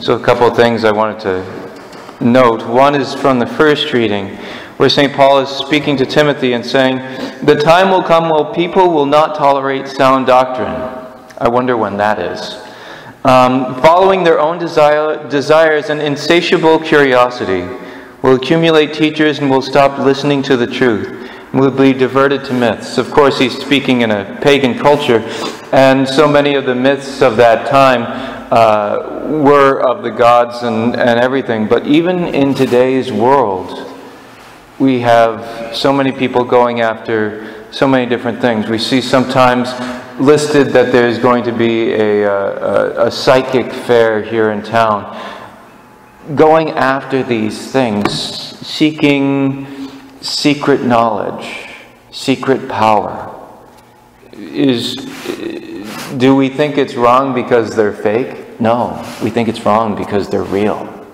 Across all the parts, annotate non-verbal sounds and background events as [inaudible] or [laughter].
So, a couple of things I wanted to note. One is from the first reading, where St. Paul is speaking to Timothy and saying, The time will come when people will not tolerate sound doctrine. I wonder when that is. Um, following their own desire, desires and insatiable curiosity, will accumulate teachers and will stop listening to the truth and will be diverted to myths. Of course, he's speaking in a pagan culture, and so many of the myths of that time uh, were of the gods and, and everything. But even in today's world, we have so many people going after so many different things. We see sometimes listed that there's going to be a, a, a psychic fair here in town. Going after these things, seeking secret knowledge, secret power, is do we think it's wrong because they're fake? No, we think it's wrong because they're real.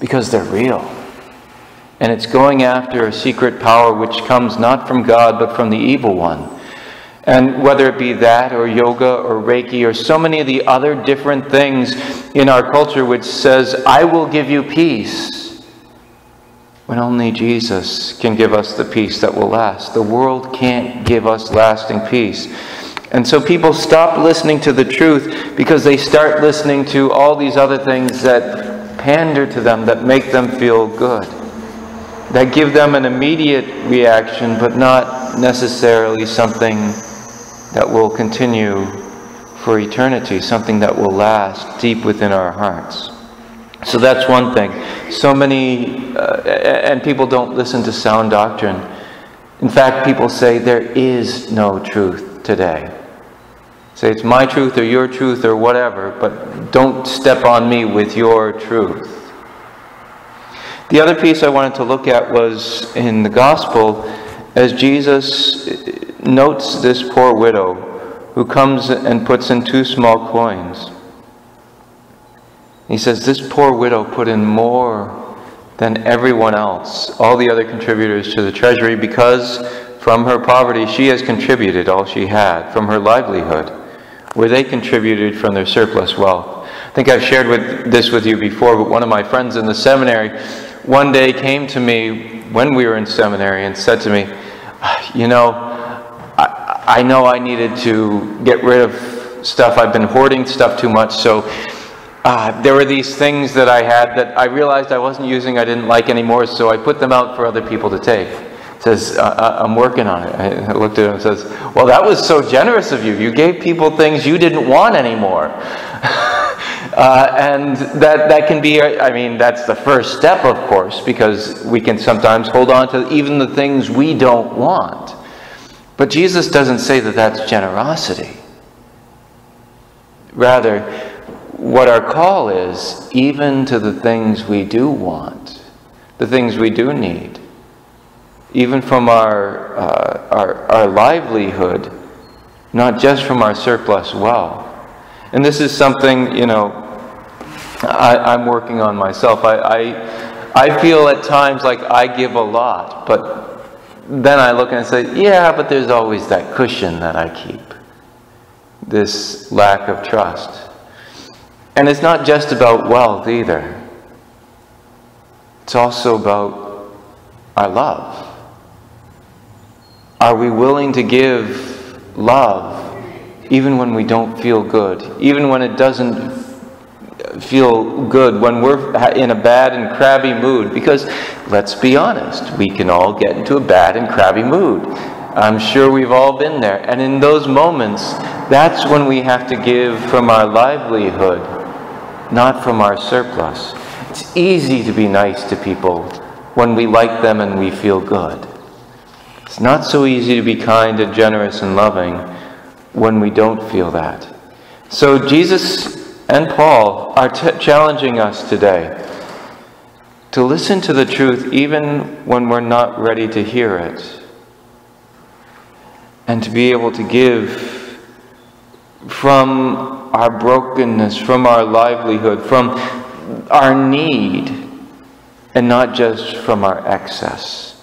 Because they're real. And it's going after a secret power which comes not from God but from the evil one. And whether it be that or yoga or Reiki or so many of the other different things in our culture which says, I will give you peace, when only Jesus can give us the peace that will last. The world can't give us lasting peace. And so people stop listening to the truth because they start listening to all these other things that pander to them, that make them feel good, that give them an immediate reaction, but not necessarily something that will continue for eternity, something that will last deep within our hearts. So that's one thing. So many, uh, and people don't listen to sound doctrine. In fact, people say there is no truth today. Say it's my truth or your truth or whatever, but don't step on me with your truth. The other piece I wanted to look at was in the gospel as Jesus notes this poor widow who comes and puts in two small coins. He says, This poor widow put in more than everyone else, all the other contributors to the treasury, because from her poverty she has contributed all she had, from her livelihood where they contributed from their surplus wealth. I think I've shared with, this with you before, but one of my friends in the seminary one day came to me when we were in seminary and said to me, You know, I, I know I needed to get rid of stuff. I've been hoarding stuff too much, so uh, there were these things that I had that I realized I wasn't using, I didn't like anymore, so I put them out for other people to take says, I'm working on it. I looked at him and says, Well, that was so generous of you. You gave people things you didn't want anymore. [laughs] uh, and that, that can be, I mean, that's the first step, of course, because we can sometimes hold on to even the things we don't want. But Jesus doesn't say that that's generosity. Rather, what our call is, even to the things we do want, the things we do need even from our, uh, our, our livelihood, not just from our surplus wealth. And this is something, you know, I, am working on myself. I, I, I feel at times like I give a lot, but then I look and say, yeah, but there's always that cushion that I keep. This lack of trust. And it's not just about wealth either. It's also about our love. Are we willing to give love even when we don't feel good, even when it doesn't feel good, when we're in a bad and crabby mood? Because let's be honest, we can all get into a bad and crabby mood. I'm sure we've all been there. And in those moments, that's when we have to give from our livelihood, not from our surplus. It's easy to be nice to people when we like them and we feel good. It's not so easy to be kind and generous and loving when we don't feel that. So Jesus and Paul are challenging us today to listen to the truth even when we're not ready to hear it. And to be able to give from our brokenness, from our livelihood, from our need, and not just from our excess.